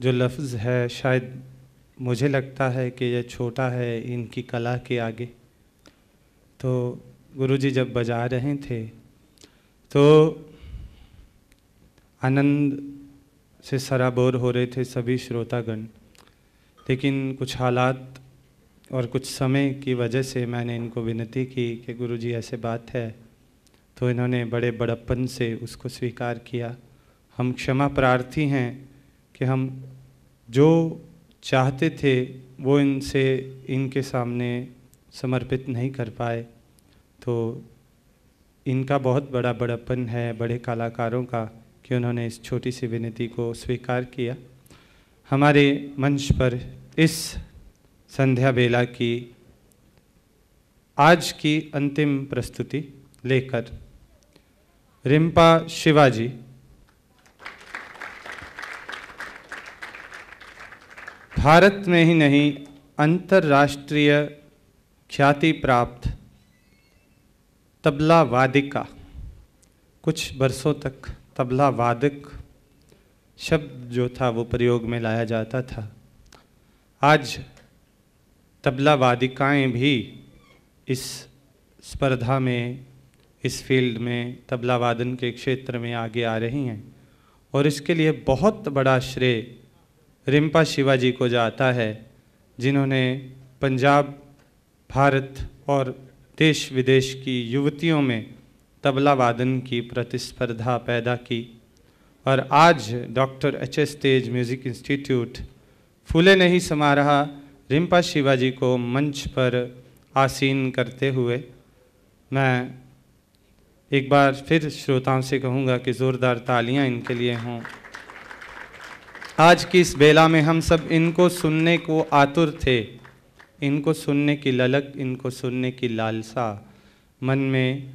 जो लफ्ज़ है, शायद मुझे लगता है कि यह छोटा है इनकी कला के आगे। तो गुरुजी जब बजा रहे थे तो आनंद से सराबोर हो रहे थे सभी श्रोतागण। लेकिन कुछ हालात और कुछ समय की वजह से मैंने इनको विनती की कि गुरुजी ऐसे बात है तो इन्होंने बड़े बड़प्पन से उसको स्वीकार किया। हम क्षमा प्रार्थी हैं कि हम जो चाहते थे, वो इनसे, इनके सामने समर्पित नहीं कर पाए। तो इनका बहुत बड़ा बड़प्पन है, बड़े कलाकारों का, कि उन्होंने इस छोटी सी विनती को स्वीकार किया। हमारे मंच पर इस संध्या बेला की, आज की अंतिम प्रस्तुति लेकर रिम्पा शिवाजी भारत में ही नहीं, अंतर्राष्ट्रीय ख्याति प्राप्त तबला वादिका। कुछ बरसों तक तबला वादक शब्द जो था, वो प्रयोग में लाया जाता था। आज तबला वादिकाएँ भी इस स्पर्धा में, इस फ़ील्ड में, तबला वादन के क्षेत्र में आगे आ रही हैं और इसके लिए बहुत बड़ा श्रेय रिम्पा शिवाजी को जाता है, जिन्होंने पंजाब, भारत और देश विदेश की युवतियों में तबला वादन की प्रतिस्पर्धा पैदा की। और आज doctor H S Tej music institute फूले नहीं समा रहा रिम्पा शिवाजी को मंच पर आसीन करते हुए। मैं एक बार फिर श्रोताओं से कहूँगा कि ज़ोरदार तालियाँ इनके लिए हों। आज की इस बेला में हम सब इनको सुनने को आतुर थे। इनको सुनने की ललक, इनको सुनने की लालसा मन में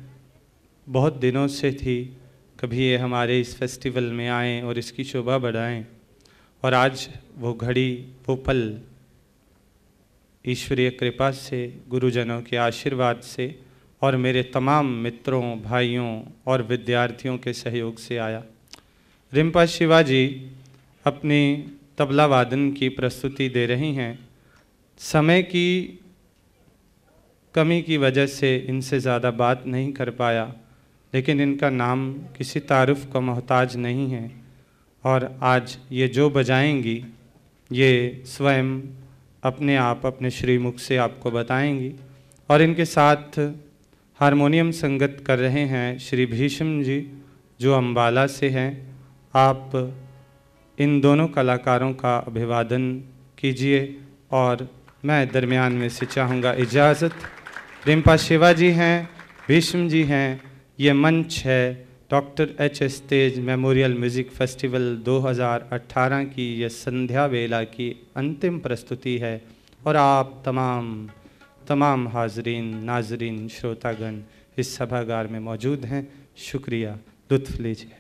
बहुत दिनों से थी। कभी ये हमारे इस फेस्टिवल में आएँ और इसकी शोभा बढ़ाएँ। और आज वो घड़ी, वो पल ईश्वरीय कृपा से, गुरुजनों के आशीर्वाद से और मेरे तमाम मित्रों, भाइयों और विद्यार्थियों के सहयोग से आया। रिम्पा शिवाजी अपनी तबला वादन की प्रस्तुति दे रही हैं। समय की कमी की वजह से इनसे ज़्यादा बात नहीं कर पाया, लेकिन इनका नाम किसी तारुफ का मोहताज नहीं है। और आज ये जो बजाएँगी, ये स्वयं अपने आप, अपने श्रीमुख से आपको बताएँगी। और इनके साथ हारमोनियम संगत कर रहे हैं श्री भीष्म जी, जो अम्बाला से हैं। आप इन दोनों कलाकारों का अभिवादन कीजिए और मैं दरमियान में से चाहूँगा इजाज़त। रिम्पा शिवा जी हैं, भीष्म जी हैं, ये मंच है doctor H S Tej memorial music festival 2018 की यह संध्या वेला की अंतिम प्रस्तुति है। और आप तमाम तमाम हाजरीन, नाजरीन, श्रोतागण इस सभागार में मौजूद हैं। शुक्रिया, लुत्फ लीजिए।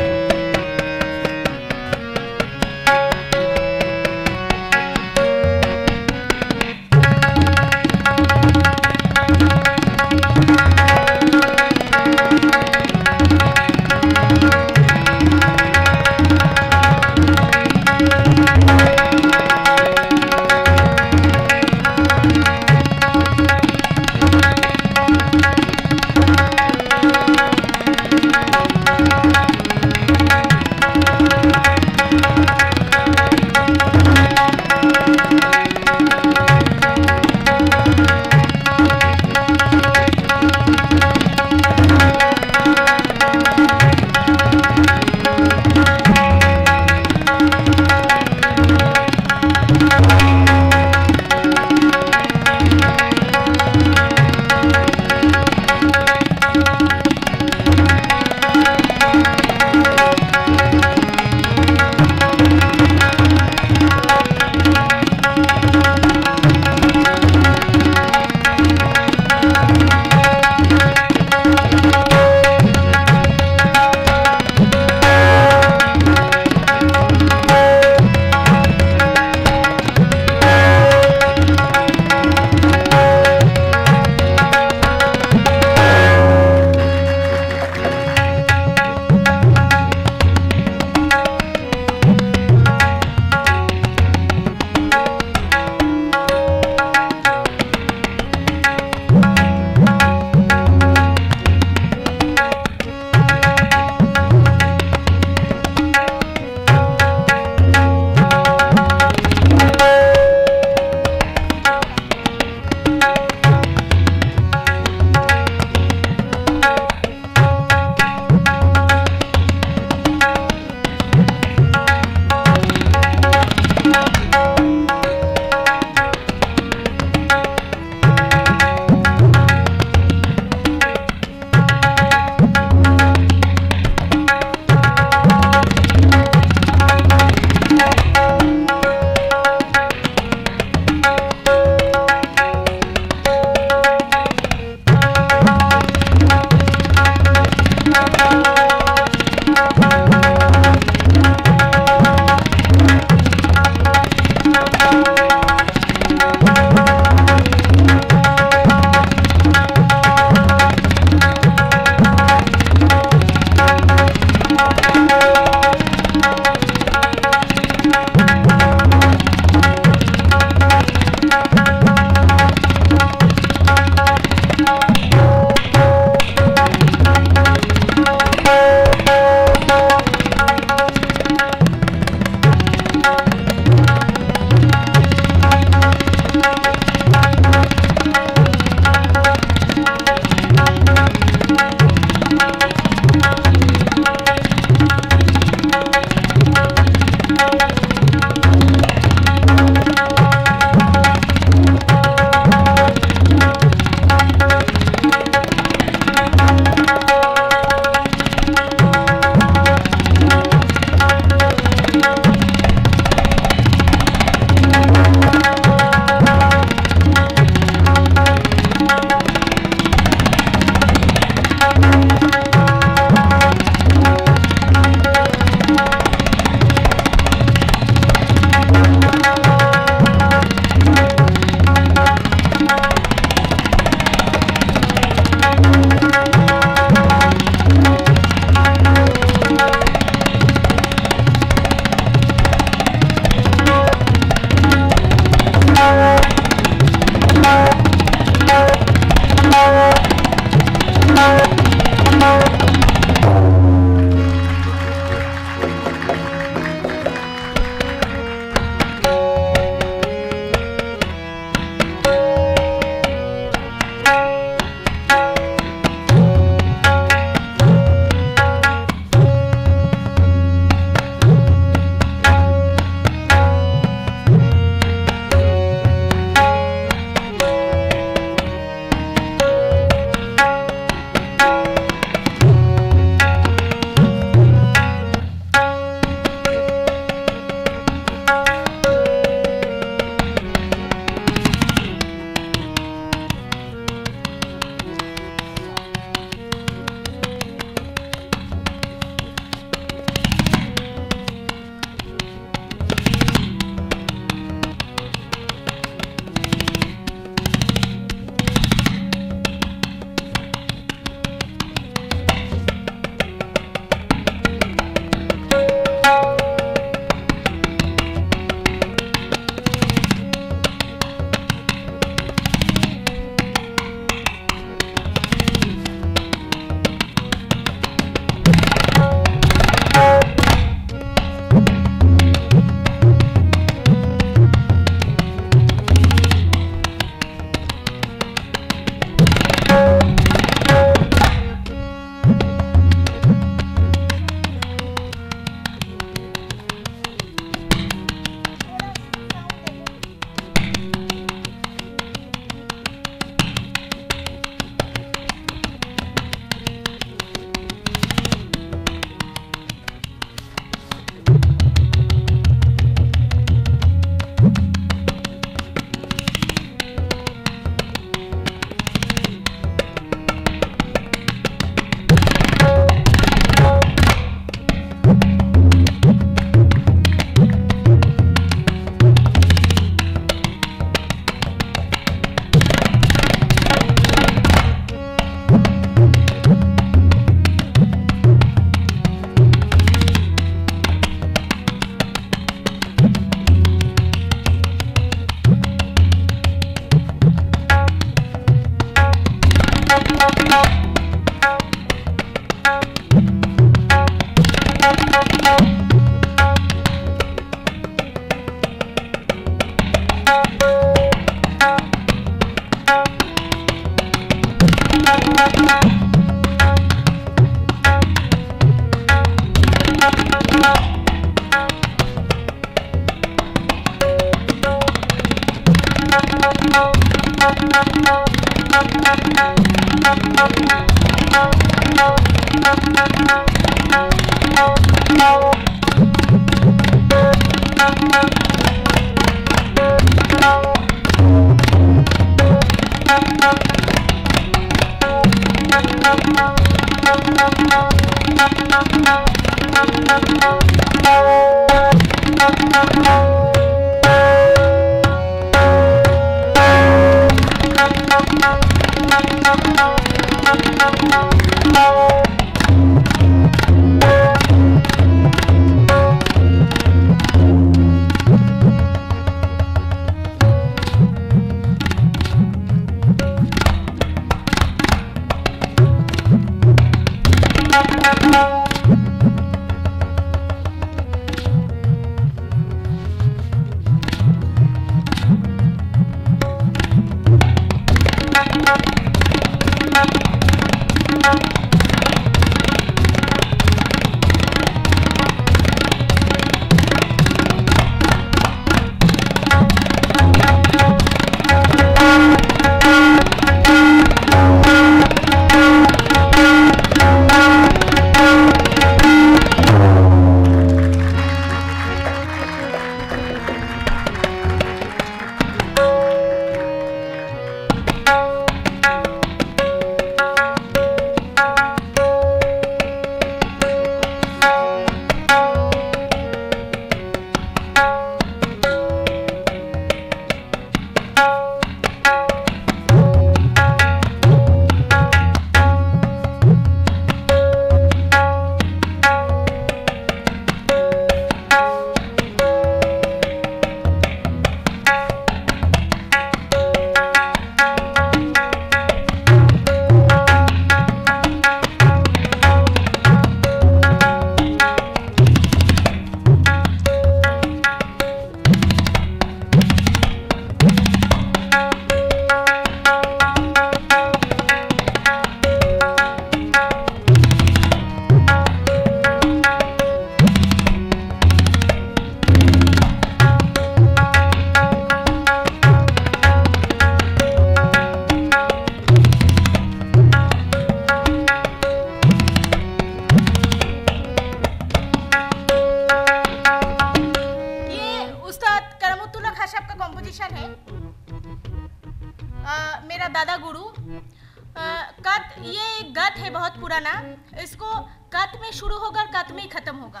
होगा और कत ही खत्म होगा।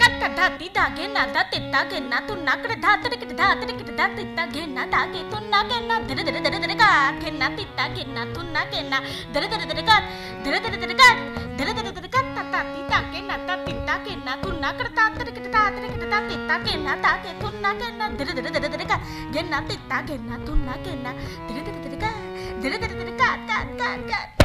कट धाती धागे ना दा तित्ता गे ना, तू नाकड़ धात रे किट धात रे किट धा तित्ता गे ना धागे, तू ना गे ना, धरे धरे धरे धरे का गे ना तित्ता गे ना, तू ना गे ना, धरे धरे धरे का धरे धरे धरे का धरे धरे දක්කෙන් නැත්තා තිත්තා කෙන්න තුන්නා කර තාත්තරකට තාතරකට තා තිත්තා කෙන්න තාකේ තුන්නා කෙන්න දෙර දෙර දෙර දෙරක ගෙන්න තිත්තා කෙන්න තුන්නා කෙන්න දෙර දෙර දෙරක දෙර දෙර දෙරක අත්තා අත්තා අත්තා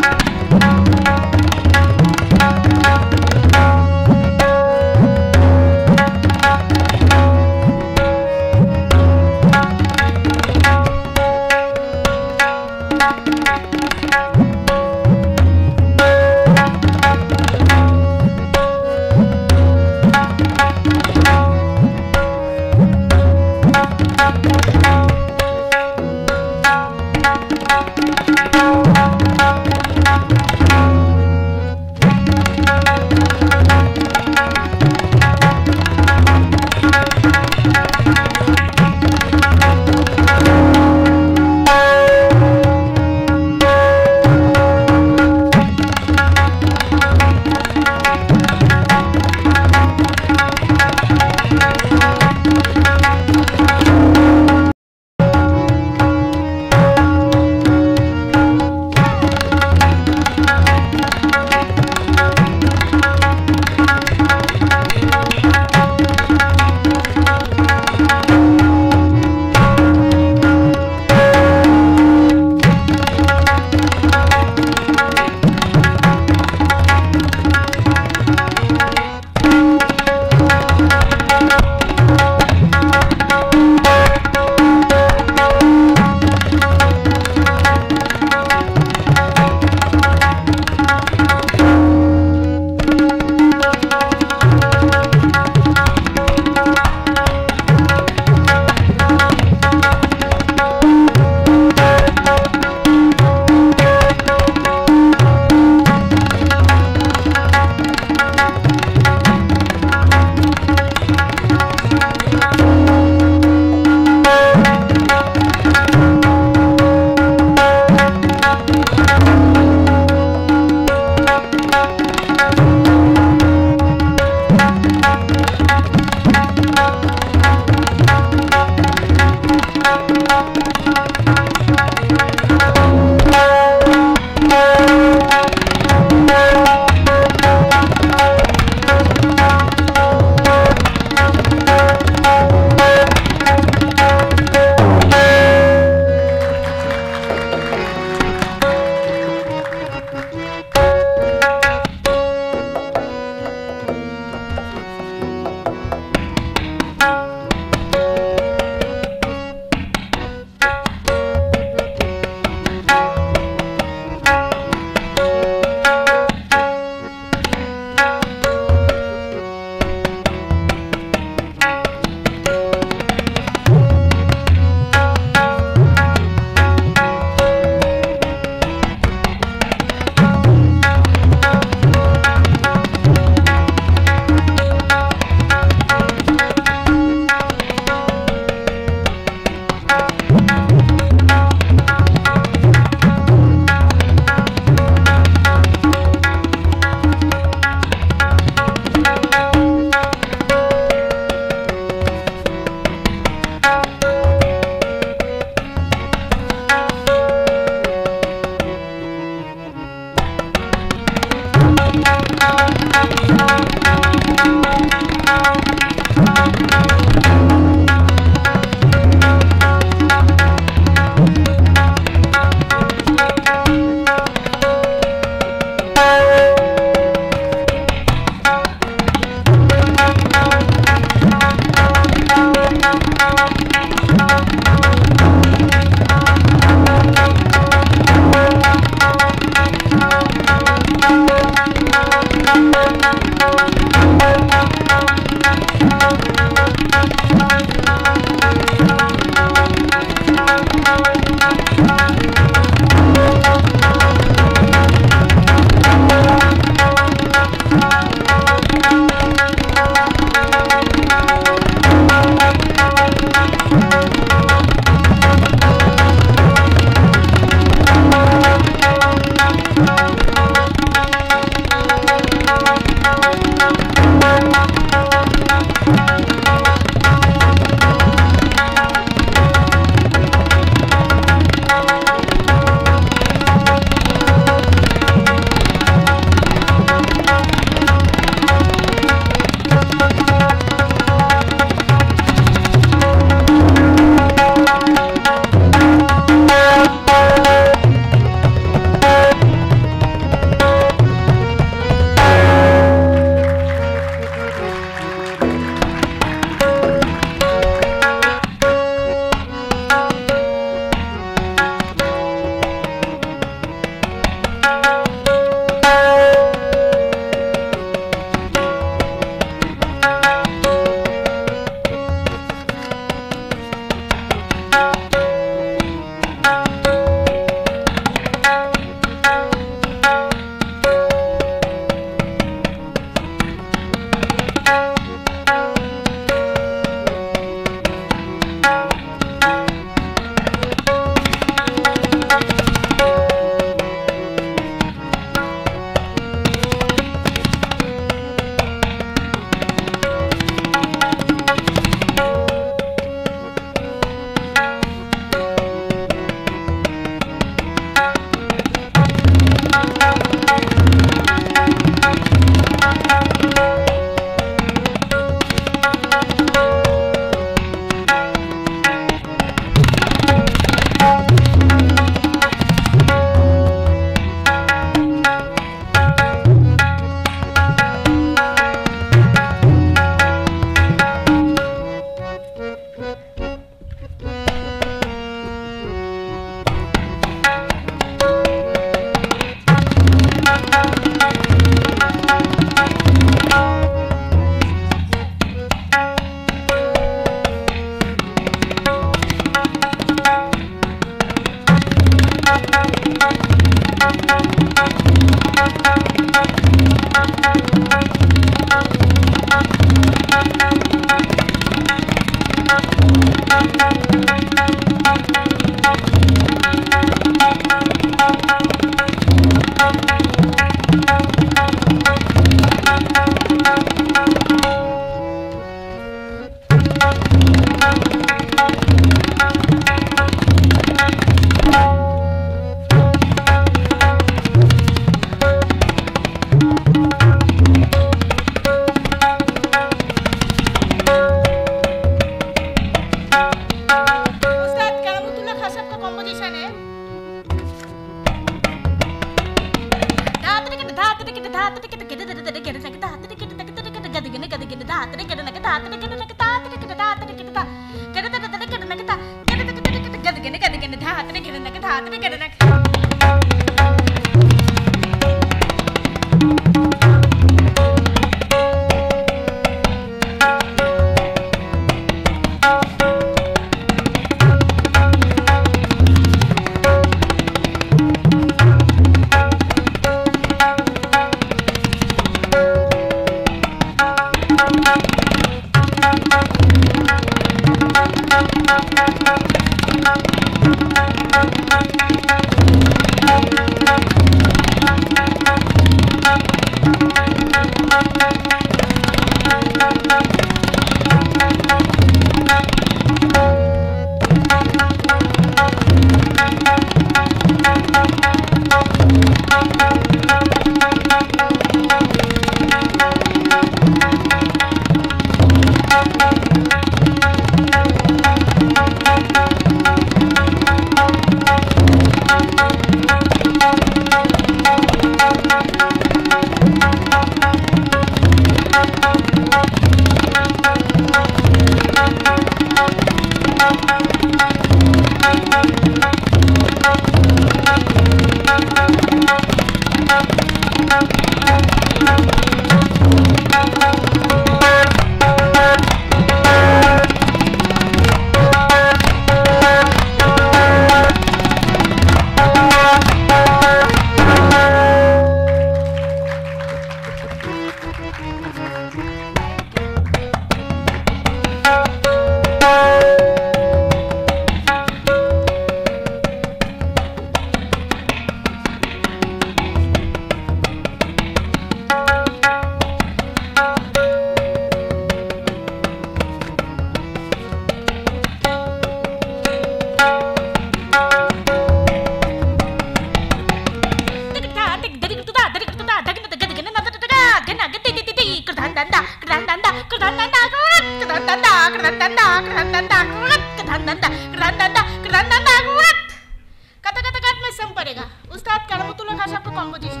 kata-kata kat mesem padega ustad kalau betul lah kasih aku komposisi